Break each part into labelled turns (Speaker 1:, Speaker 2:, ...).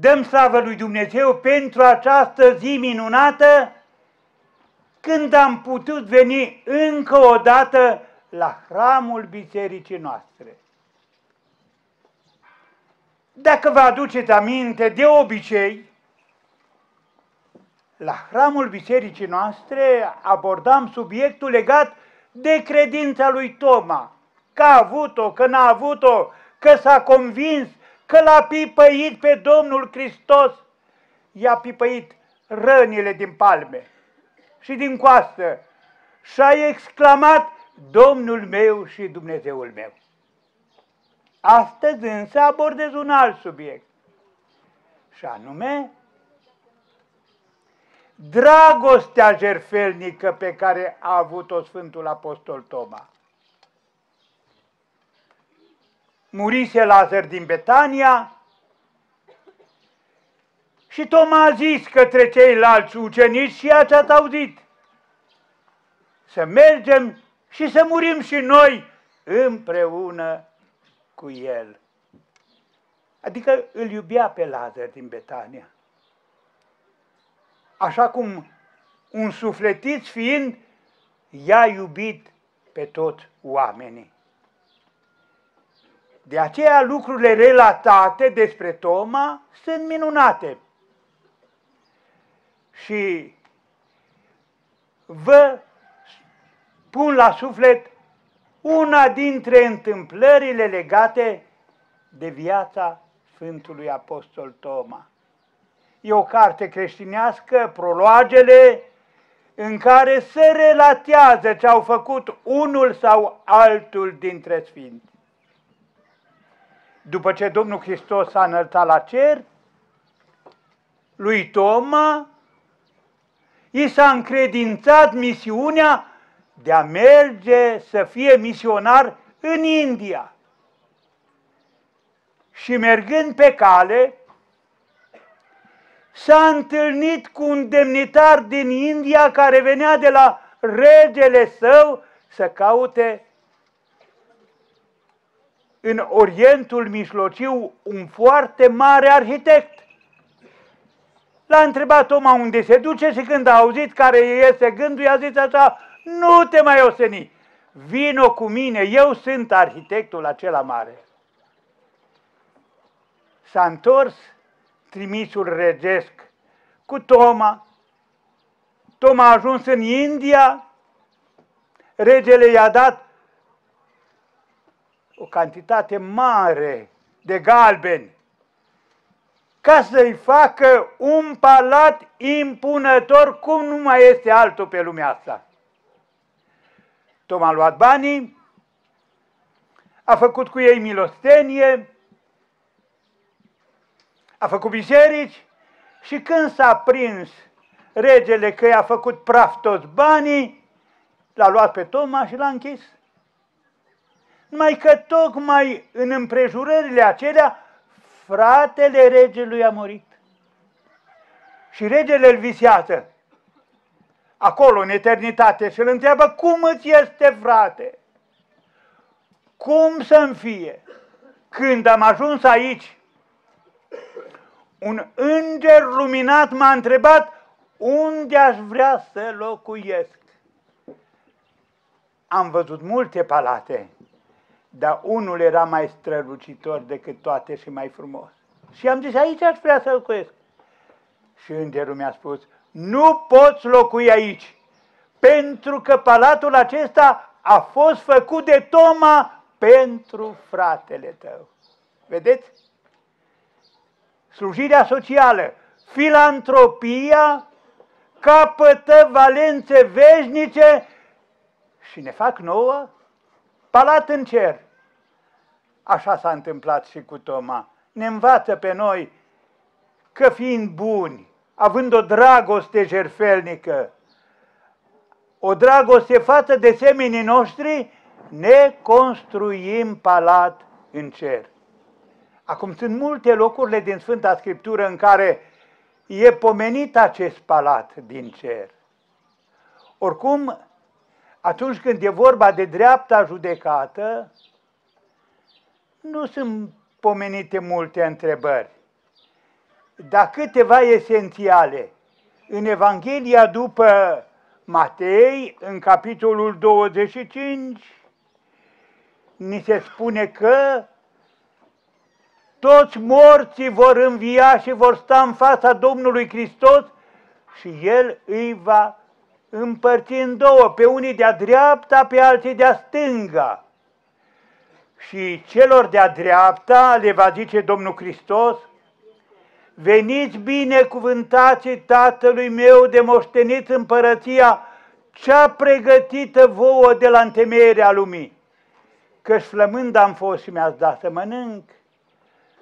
Speaker 1: dăm slavă lui Dumnezeu pentru această zi minunată, când am putut veni încă o dată la hramul bisericii noastre. Dacă vă aduceți aminte, de obicei, la hramul bisericii noastre abordam subiectul legat de credința lui Toma, că a avut-o, că n-a avut-o, că s-a convins, că l-a pipăit pe Domnul Hristos, i-a pipăit rănile din palme și din coastă și a exclamat, Domnul meu și Dumnezeul meu. Astăzi însă abordez un alt subiect, și anume dragostea jerfelnică pe care a avut-o Sfântul Apostol Toma. Murise Lazar din Betania și Toma a zis către ceilalți ucenici și ați auzit să mergem și să murim și noi împreună cu el. Adică îl iubea pe Lazar din Betania. Așa cum un sufletit fiind i-a iubit pe toți oamenii. De aceea lucrurile relatate despre Toma sunt minunate. Și vă pun la suflet una dintre întâmplările legate de viața Sfântului Apostol Toma. E o carte creștinească, prologele, în care se relatează ce au făcut unul sau altul dintre sfinți. După ce Domnul Hristos s-a înălțat la cer, lui Toma i s-a încredințat misiunea de a merge să fie misionar în India. Și mergând pe cale, s-a întâlnit cu un demnitar din India care venea de la regele său să caute în Orientul Mijlociu un foarte mare arhitect. L-a întrebat Toma unde se duce și când a auzit care iese gândul, i-a zis așa, nu te mai oseni, vino cu mine, eu sunt arhitectul acela mare. S-a întors trimisul regesc cu Toma. Toma a ajuns în India, regele i-a dat o cantitate mare de galbeni ca să-i facă un palat impunător cum nu mai este altul pe lumea asta. Toma a luat banii, a făcut cu ei milostenie, a făcut biserici și când s-a prins regele că i-a făcut praf toți banii, l-a luat pe Toma și l-a închis. Numai că tocmai în împrejurările acelea, fratele regelui a murit. Și regele îl visează acolo în eternitate și îl întreabă, cum îți este frate? Cum să-mi fie? Când am ajuns aici, un înger luminat m-a întrebat unde aș vrea să locuiesc. Am văzut multe palate, dar unul era mai strălucitor decât toate și mai frumos. Și am zis, aici aș vrea să locuiesc. Și îngerul mi-a spus, nu poți locui aici, pentru că palatul acesta a fost făcut de Toma pentru fratele tău. Vedeți? Slujirea socială, filantropia capătă valențe veșnice și ne fac nouă palat în cer. Așa s-a întâmplat și cu Toma. Ne învață pe noi că fiind buni, având o dragoste jerfelnică, o dragoste față de semenii noștri, ne construim palat în cer. Acum sunt multe locurile din Sfânta Scriptură în care e pomenit acest palat din cer. Oricum, atunci când e vorba de dreapta judecată, nu sunt pomenite multe întrebări. da câteva esențiale. În Evanghelia după Matei, în capitolul 25, ni se spune că toți morții vor învia și vor sta în fața Domnului Hristos și El îi va împărți în două, pe unii de-a dreapta, pe alții de-a stânga. Și celor de-a dreapta le va zice Domnul Hristos, veniți binecuvântați Tatălui meu de moștenit împărăția cea pregătită vouă de la întemeierea lumii. Căci flămând am fost și mi-ați dat să mănânc,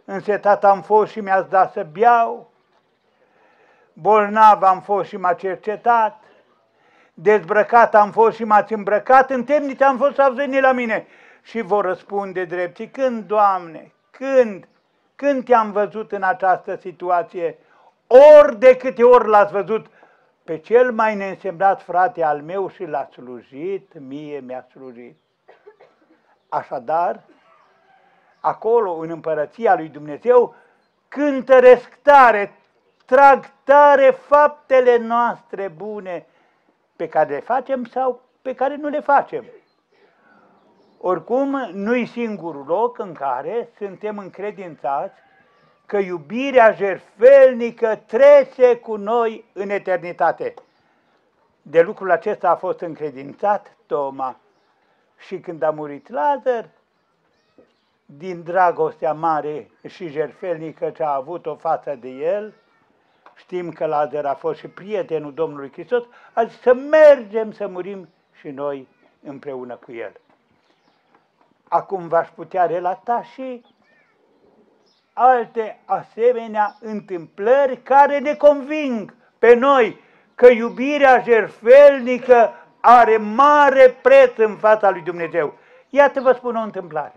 Speaker 1: însetat am fost și mi-ați dat să beau, bolnav am fost și m-a cercetat, dezbrăcat am fost și m-ați îmbrăcat, în temniță am fost să veni la mine. Și vor răspunde dreptii, când, Doamne, când, când te-am văzut în această situație, ori de câte ori l-ați văzut, pe cel mai neînsemnat frate al meu și l-a slujit, mie mi-a slujit. Așadar, acolo, în împărăția lui Dumnezeu, cântăresc tare, trag tare faptele noastre bune pe care le facem sau pe care nu le facem. Oricum, nu-i singurul loc în care suntem încredințați că iubirea jerfelnică trece cu noi în eternitate. De lucrul acesta a fost încredințat Toma. Și când a murit Lazar, din dragostea mare și jerfelnică ce a avut-o față de el, știm că Lazar a fost și prietenul Domnului Hristos, a zis să mergem să murim și noi împreună cu el. Acum v-aș putea relata și alte asemenea întâmplări care ne conving pe noi că iubirea jerfelnică are mare preț în fața lui Dumnezeu. Iată vă spun o întâmplare.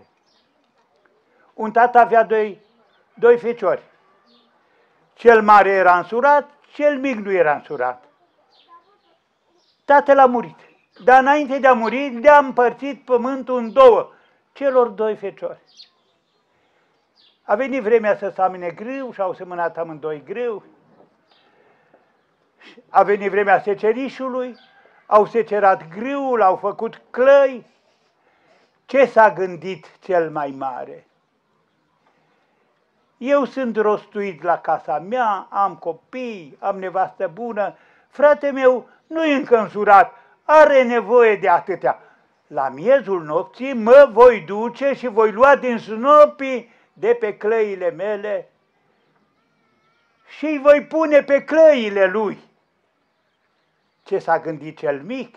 Speaker 1: Un tată avea doi, doi feciori. Cel mare era însurat, cel mic nu era însurat. Tatăl a murit. Dar înainte de a muri, le-a împărțit pământul în două celor doi feciori. A venit vremea să samine grâu și au semănat amândoi grâu. A venit vremea secerișului, au secerat grâul, au făcut clăi. Ce s-a gândit cel mai mare? Eu sunt rostuit la casa mea, am copii, am nevastă bună, frate meu nu e încă însurat, are nevoie de atâtea. La miezul nopții mă voi duce și voi lua din snopii de pe clăile mele și îi voi pune pe clăile lui. Ce s-a gândit cel mic?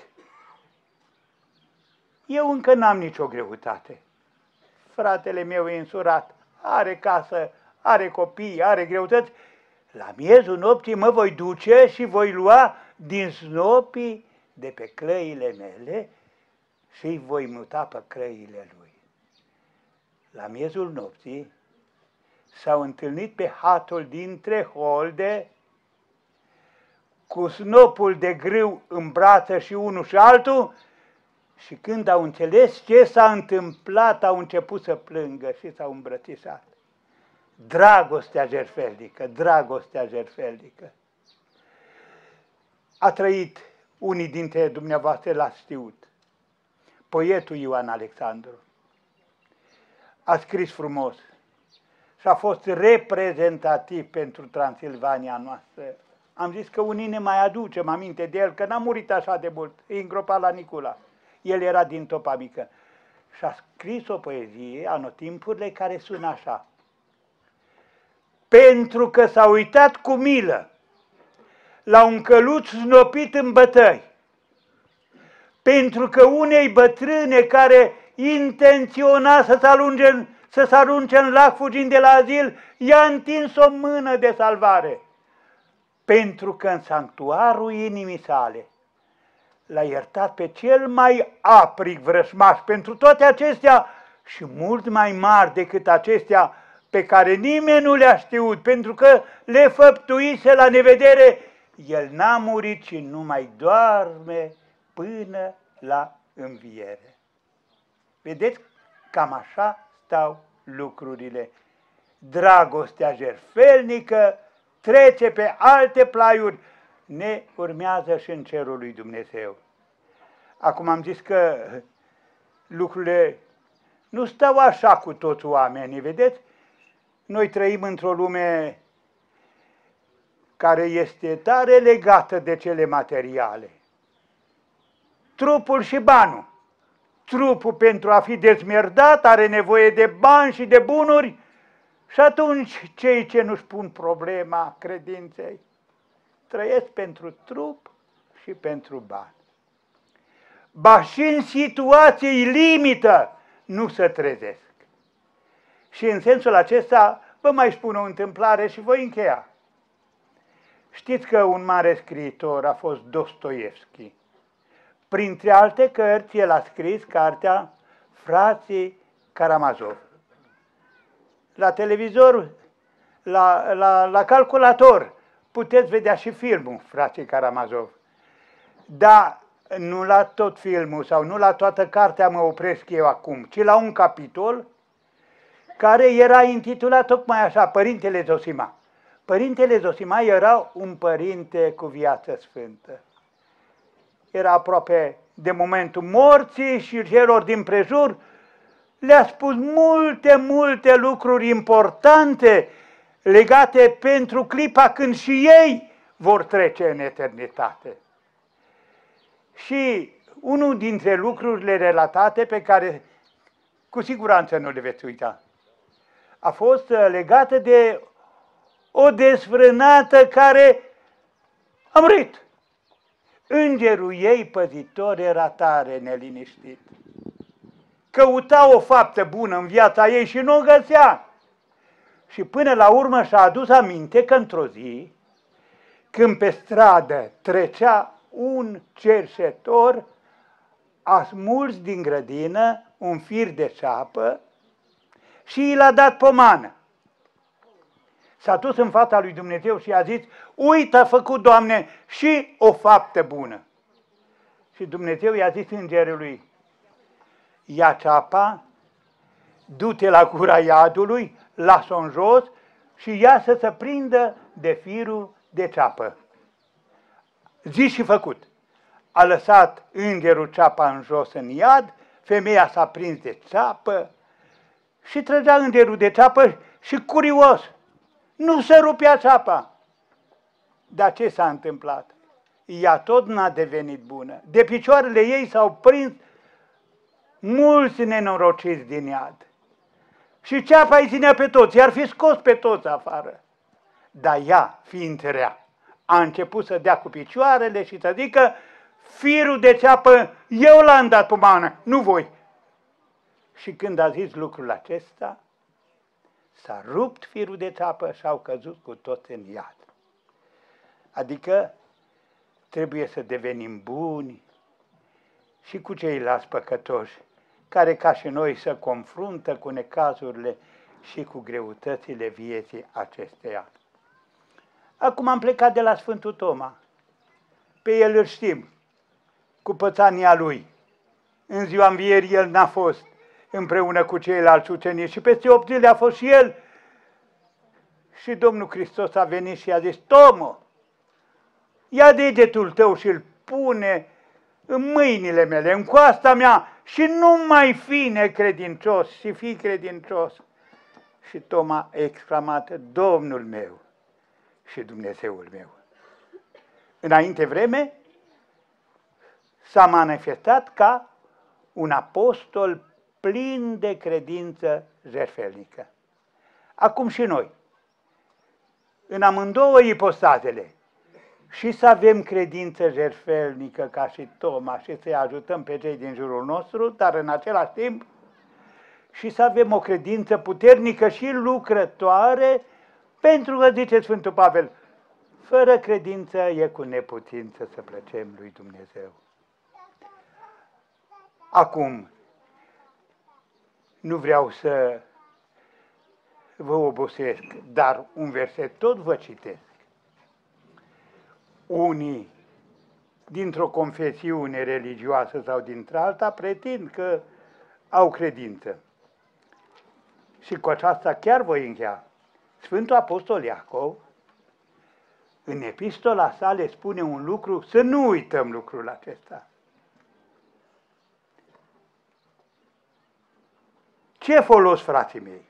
Speaker 1: Eu încă n-am nicio greutate. Fratele meu e însurat, are casă, are copii, are greutăți. La miezul nopții mă voi duce și voi lua din snopii de pe clăile mele și îi voi muta pe clăile lui la miezul nopții, s-au întâlnit pe hatul dintre holde, cu snopul de grâu în brață și unul și altul, și când au înțeles ce s-a întâmplat, au început să plângă și s-au îmbrățișat. Dragostea jertfelnică, dragostea jertfelnică. A trăit unii dintre dumneavoastră l-a știut, poetul Ioan Alexandru a scris frumos și a fost reprezentativ pentru Transilvania noastră. Am zis că unii ne mai aducem aminte de el, că n-a murit așa de mult, e îngropat la Nicula. El era din Topa Mică. Și a scris o poezie, anotimpurile, care sună așa. Pentru că s-a uitat cu milă la un căluț snopit în bătăi, pentru că unei bătrâne care intenționa să se arunce, să se arunce în lac fugind de la azil, i-a întins o mână de salvare. Pentru că în sanctuarul inimii sale l-a iertat pe cel mai aprig vrășmaș pentru toate acestea și mult mai mari decât acestea pe care nimeni nu le-a știut, pentru că le făptuise la nevedere, el n-a murit și nu mai doarme până la înviere. Vedeți? Cam așa stau lucrurile. Dragostea jerfelnică trece pe alte plaiuri, ne urmează și în cerul lui Dumnezeu. Acum am zis că lucrurile nu stau așa cu toți oamenii, vedeți? Noi trăim într-o lume care este tare legată de cele materiale. Trupul și banul. Trupul pentru a fi dezmerdat are nevoie de bani și de bunuri și atunci cei ce nu-și pun problema credinței trăiesc pentru trup și pentru bani. Ba și în situații limită nu se trezesc. Și în sensul acesta vă mai spun o întâmplare și voi încheia. Știți că un mare scriitor a fost Dostoevski. Printre alte cărți, el a scris cartea Frații Karamazov. La televizor, la, la, la calculator, puteți vedea și filmul Frații Karamazov. Dar nu la tot filmul sau nu la toată cartea mă opresc eu acum, ci la un capitol care era intitulat tocmai așa, Părintele Zosima. Părintele Zosima era un părinte cu viață sfântă. Era aproape de momentul morții și celor din prejur le-a spus multe, multe lucruri importante legate pentru clipa când și ei vor trece în eternitate. Și unul dintre lucrurile relatate pe care cu siguranță nu le veți uita, a fost legată de o desfrânată care a murit. Îngerul ei păzitor era tare neliniștit. Căuta o faptă bună în viața ei și nu o găsea. Și până la urmă și-a adus aminte că într-o zi, când pe stradă trecea un cerșetor, a smuls din grădină un fir de ceapă și i l-a dat pomană s-a dus în fața lui Dumnezeu și a zis, uite, a făcut, Doamne, și o faptă bună. Și Dumnezeu i-a zis îngerului, ia ceapa, du-te la gura iadului, lasă-o în jos și ia să se prindă de firul de ceapă. Zi și făcut. A lăsat îngerul ceapa în jos în iad, femeia s-a prins de ceapă și trăgea îngerul de ceapă și curios nu se rupea ceapa. Dar ce s-a întâmplat? Ea tot n-a devenit bună. De picioarele ei s-au prins mulți nenorociți din iad. Și ceapa îi ținea pe toți, i-ar fi scos pe toți afară. Dar ea, fiind rea, a început să dea cu picioarele și să zică, firul de ceapă, eu l-am dat pomană, nu voi. Și când a zis lucrul acesta, S-a rupt firul de țapă și au căzut cu toți în iad. Adică trebuie să devenim buni și cu ceilalți păcătoși, care ca și noi se confruntă cu necazurile și cu greutățile vieții acesteia. Acum am plecat de la Sfântul Toma. Pe el îl știm, cu pățania lui. În ziua învierii el n-a fost, împreună cu ceilalți ucenici și peste opt zile a fost și el. Și Domnul Hristos a venit și a zis, Tomă, ia degetul tău și îl pune în mâinile mele, în coasta mea și nu mai fi necredincios și fi credincios. Și Toma a exclamat, Domnul meu și Dumnezeul meu. Înainte vreme s-a manifestat ca un apostol plin de credință jertfelnică. Acum și noi, în amândouă ipostazele, și să avem credință jertfelnică ca și Toma și să-i ajutăm pe cei din jurul nostru, dar în același timp și să avem o credință puternică și lucrătoare, pentru că, zice Sfântul Pavel, fără credință e cu neputință să plăcem lui Dumnezeu. Acum, nu vreau să vă obosesc, dar un verset tot vă citesc. Unii dintr-o confesiune religioasă sau dintr-alta pretind că au credință. Și cu aceasta chiar voi încheia. Sfântul Apostol Iacov în epistola sa le spune un lucru, să nu uităm lucrul acesta. Ce folos, frații mei?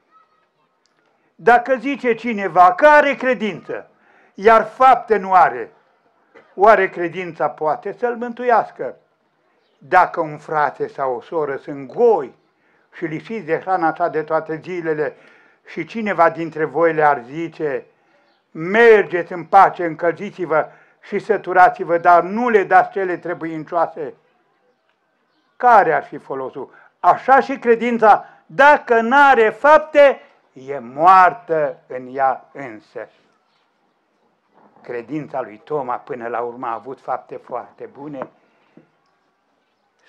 Speaker 1: Dacă zice cineva că are credință, iar fapte nu are, oare credința poate să-l mântuiască? Dacă un frate sau o soră sunt goi și lipsiți de hrana ta de toate zilele și cineva dintre voi le-ar zice, mergeți în pace, încălziți-vă și săturați-vă, dar nu le dați cele trebuincioase, care ar fi folosul? Așa și credința, dacă n-are fapte, e moartă în ea însă. Credința lui Toma până la urmă a avut fapte foarte bune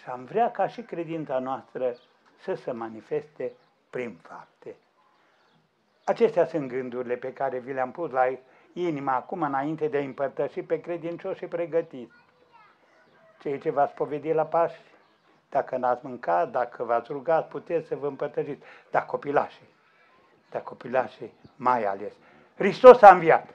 Speaker 1: și am vrea ca și credința noastră să se manifeste prin fapte. Acestea sunt gândurile pe care vi le-am pus la inima acum înainte de a împărtăși pe credincioși pregătiți. Cei ce v-ați povedit la Paști, dacă n-ați mâncat, dacă v-ați rugat, puteți să vă împărtășiți. Dar copilașii, dar copilașii mai ales. Hristos a înviat.